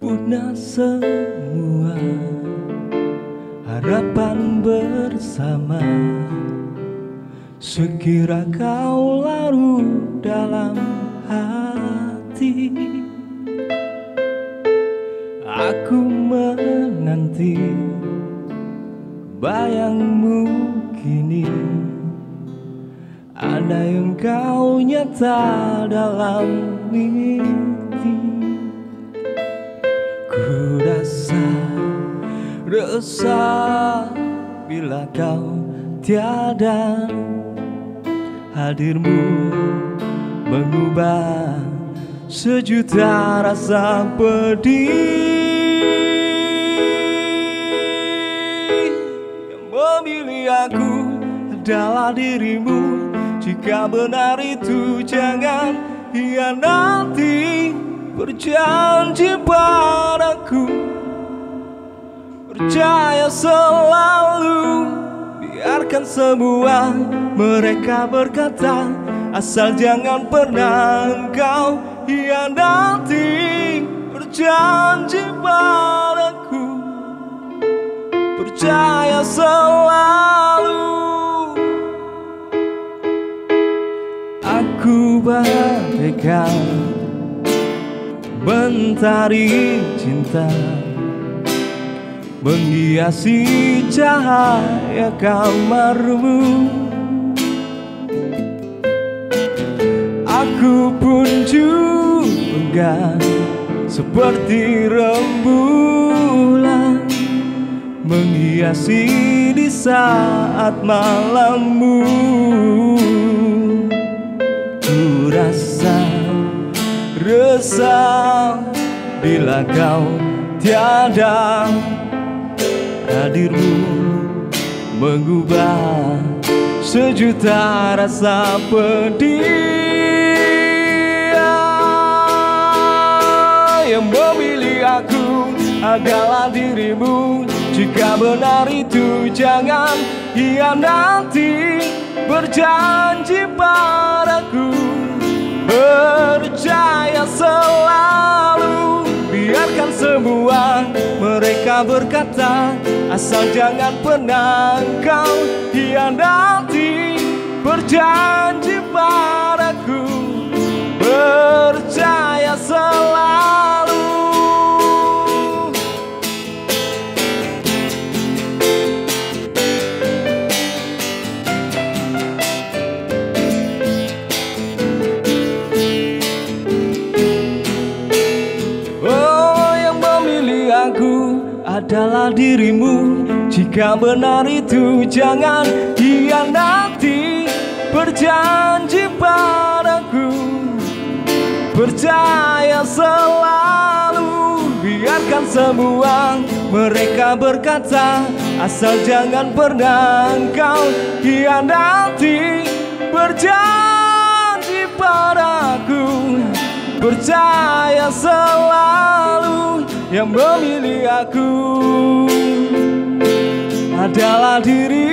Punah semua harapan bersama. Sekira kau larut dalam hati. Aku menanti bayangmu kini Ada yang kau nyata dalam mimpi. Ku rasa resah bila kau tiada. Hadirmu mengubah sejuta rasa pedih. Yang memilih aku adalah dirimu Jika benar itu jangan hianati Berjanji padaku. Percaya selalu Biarkan semua mereka berkata Asal jangan pernah engkau hianati Berjanji padaku. Percaya selalu bagaikan Mentari cinta Menghiasi cahaya kamarmu. Aku pun juga Seperti rembulan Menghiasi di saat malammu Ku rasa resah bila kau tiada hadirmu mengubah sejuta rasa pedih yang memilih aku adalah dirimu. Jika benar itu jangan hianati berjanji padaku percaya selalu biarkan semua mereka berkata asal jangan pernah kau hianati berjanji padaku. Percaya adalah dirimu Jika benar itu jangan hianati Berjanji padaku Percaya selalu. Biarkan semua mereka berkata Asal jangan pernah engkau hianati Berjanji padaku Percaya selalu yang memilih aku adalah diri